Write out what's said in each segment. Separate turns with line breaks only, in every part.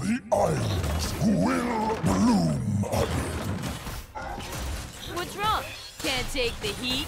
The islands will bloom again.
What's wrong? Can't take the heat?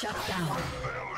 Shut down.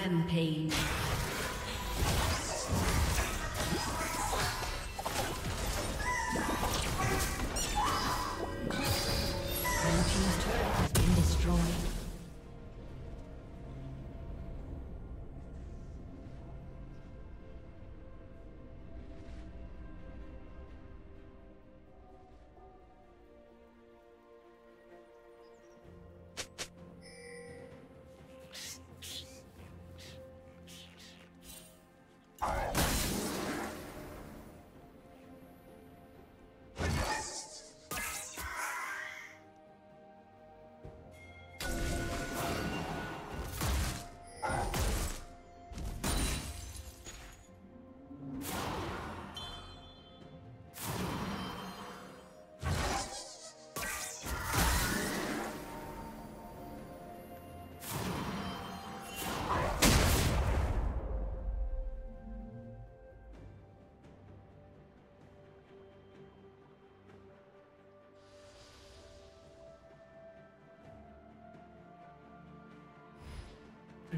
Rampage.